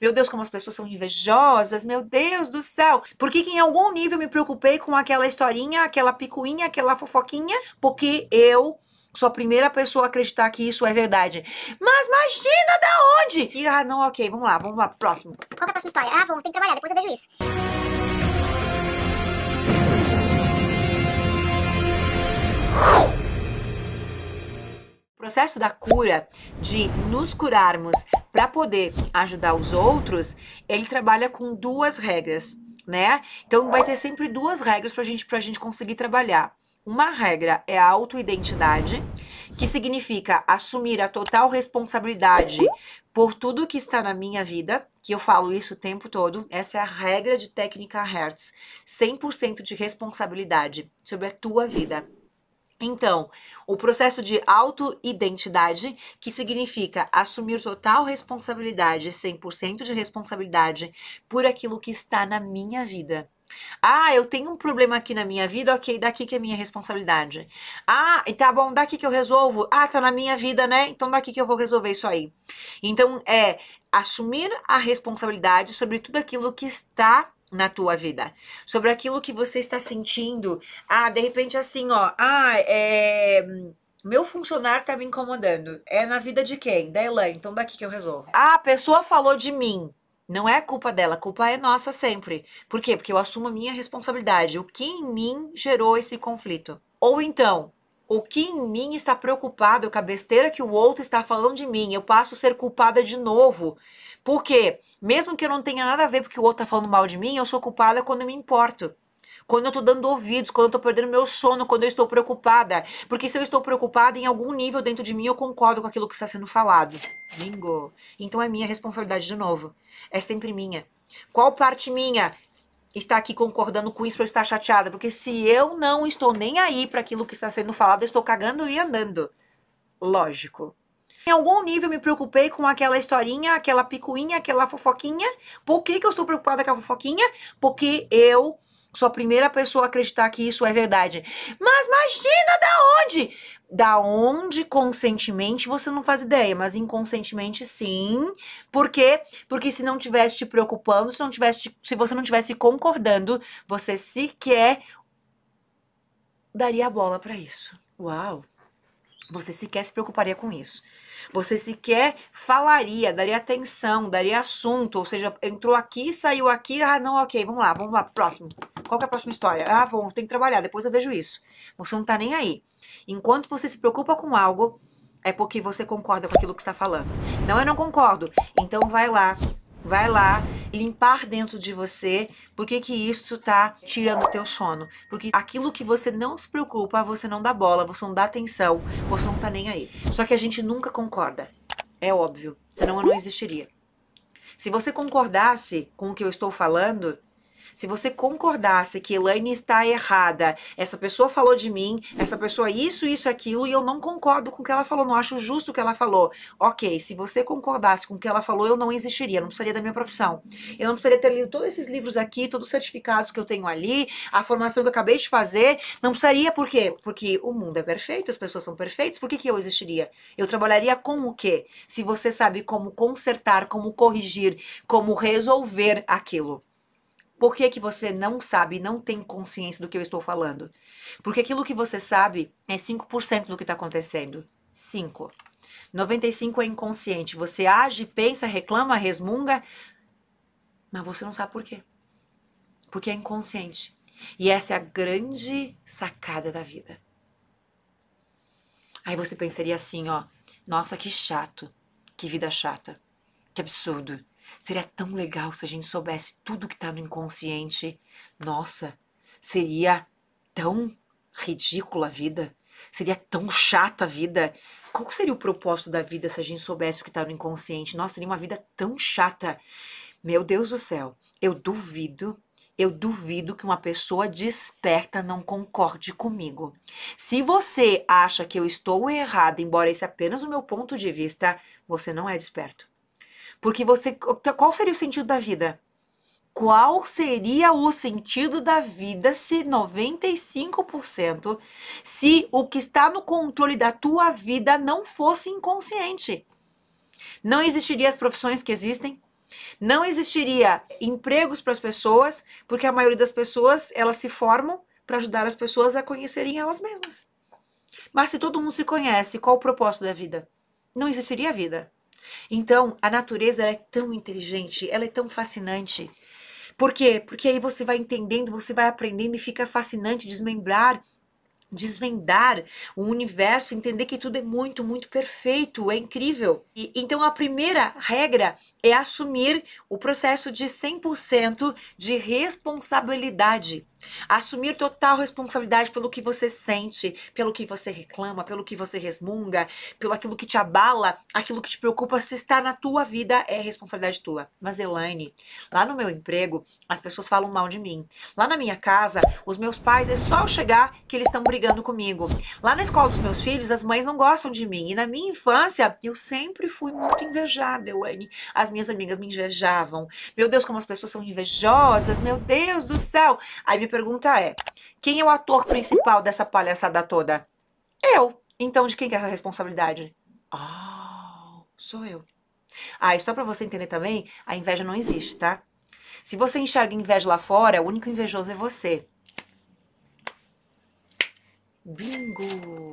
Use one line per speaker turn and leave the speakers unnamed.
Meu Deus, como as pessoas são invejosas, meu Deus do céu. Por que, que em algum nível me preocupei com aquela historinha, aquela picuinha, aquela fofoquinha? Porque eu sou a primeira pessoa a acreditar que isso é verdade. Mas imagina da onde? E, ah, não, ok, vamos lá, vamos lá, próximo.
Qual é a próxima história? Ah, vou, tem que trabalhar, depois eu vejo isso.
Processo da cura, de nos curarmos para poder ajudar os outros, ele trabalha com duas regras, né? Então vai ter sempre duas regras pra gente, pra gente conseguir trabalhar. Uma regra é a autoidentidade, que significa assumir a total responsabilidade por tudo que está na minha vida, que eu falo isso o tempo todo. Essa é a regra de técnica Hertz. 100% de responsabilidade sobre a tua vida. Então, o processo de autoidentidade, que significa assumir total responsabilidade, 100% de responsabilidade por aquilo que está na minha vida. Ah, eu tenho um problema aqui na minha vida, ok, daqui que é minha responsabilidade. Ah, tá bom, daqui que eu resolvo. Ah, tá na minha vida, né? Então daqui que eu vou resolver isso aí. Então, é assumir a responsabilidade sobre tudo aquilo que está na tua vida, sobre aquilo que você está sentindo. Ah, de repente assim, ó, ah, é meu funcionário tá me incomodando. É na vida de quem? Da Elaine. Então daqui que eu resolvo. Ah, a pessoa falou de mim. Não é culpa dela, a culpa é nossa sempre. Por quê? Porque eu assumo a minha responsabilidade. O que em mim gerou esse conflito? Ou então, o que em mim está preocupado com a besteira que o outro está falando de mim? Eu passo a ser culpada de novo. Porque, mesmo que eu não tenha nada a ver porque o outro tá falando mal de mim, eu sou culpada quando eu me importo. Quando eu tô dando ouvidos, quando eu tô perdendo meu sono, quando eu estou preocupada. Porque se eu estou preocupada, em algum nível dentro de mim, eu concordo com aquilo que está sendo falado. Bingo. Então é minha responsabilidade de novo. É sempre minha. Qual parte minha está aqui concordando com isso para estar chateada? Porque se eu não estou nem aí para aquilo que está sendo falado, eu estou cagando e andando. Lógico. Em algum nível me preocupei com aquela historinha, aquela picuinha, aquela fofoquinha. Por que, que eu estou preocupada com a fofoquinha? Porque eu sou a primeira pessoa a acreditar que isso é verdade. Mas imagina da onde? Da onde conscientemente você não faz ideia, mas inconscientemente sim. Por quê? Porque se não tivesse te preocupando, se não tivesse, se você não tivesse concordando, você sequer daria a bola para isso. Uau. Você sequer se preocuparia com isso. Você sequer falaria, daria atenção, daria assunto, ou seja, entrou aqui, saiu aqui, ah, não, ok, vamos lá, vamos lá, próximo. Qual é a próxima história? Ah, bom, tem que trabalhar, depois eu vejo isso. Você não tá nem aí. Enquanto você se preocupa com algo, é porque você concorda com aquilo que está falando. Não, eu não concordo. Então vai lá, vai lá limpar dentro de você porque que isso tá tirando o teu sono. Porque aquilo que você não se preocupa, você não dá bola, você não dá atenção, você não tá nem aí. Só que a gente nunca concorda. É óbvio, senão eu não existiria. Se você concordasse com o que eu estou falando, se você concordasse que Elaine está errada, essa pessoa falou de mim, essa pessoa isso, isso, aquilo, e eu não concordo com o que ela falou, não acho justo o que ela falou. Ok, se você concordasse com o que ela falou, eu não existiria, não precisaria da minha profissão. Eu não precisaria ter lido todos esses livros aqui, todos os certificados que eu tenho ali, a formação que eu acabei de fazer. Não precisaria, por quê? Porque o mundo é perfeito, as pessoas são perfeitas, por que, que eu existiria? Eu trabalharia com o quê? Se você sabe como consertar, como corrigir, como resolver aquilo. Por que, que você não sabe, não tem consciência do que eu estou falando? Porque aquilo que você sabe é 5% do que está acontecendo. 5. 95 é inconsciente. Você age, pensa, reclama, resmunga, mas você não sabe por quê. Porque é inconsciente. E essa é a grande sacada da vida. Aí você pensaria assim, ó, nossa, que chato, que vida chata, que absurdo. Seria tão legal se a gente soubesse tudo que tá no inconsciente. Nossa, seria tão ridícula a vida. Seria tão chata a vida. Qual seria o propósito da vida se a gente soubesse o que tá no inconsciente? Nossa, seria uma vida tão chata. Meu Deus do céu, eu duvido eu duvido que uma pessoa desperta não concorde comigo. Se você acha que eu estou errada, embora esse é apenas o meu ponto de vista, você não é desperto. Porque você. Qual seria o sentido da vida? Qual seria o sentido da vida se 95%, se o que está no controle da tua vida não fosse inconsciente? Não existiriam as profissões que existem, Não existiria empregos para as pessoas, porque a maioria das pessoas, elas se formam para ajudar as pessoas a conhecerem elas mesmas. Mas se todo mundo se conhece, qual o propósito da vida? Não existiria vida. Então, a natureza é tão inteligente, ela é tão fascinante. Por quê? Porque aí você vai entendendo, você vai aprendendo e fica fascinante desmembrar desvendar o universo, entender que tudo é muito, muito perfeito, é incrível. E, então a primeira regra é assumir o processo de 100% de responsabilidade. Assumir total responsabilidade pelo que você sente, pelo que você reclama, pelo que você resmunga, pelo aquilo que te abala, aquilo que te preocupa, se está na tua vida, é responsabilidade tua. Mas Elaine, lá no meu emprego, as pessoas falam mal de mim. Lá na minha casa, os meus pais, é só eu chegar que eles estão brigando comigo. Lá na escola dos meus filhos, as mães não gostam de mim. E na minha infância, eu sempre fui muito invejada, Elaine. As minhas amigas me invejavam. Meu Deus, como as pessoas são invejosas, meu Deus do céu. Aí me pergunta é: quem é o ator principal dessa palhaçada toda? Eu. Então, de quem que é a responsabilidade? Ah, oh, sou eu. Ah, e só para você entender também, a inveja não existe, tá? Se você enxerga inveja lá fora, o único invejoso é você. Bingo!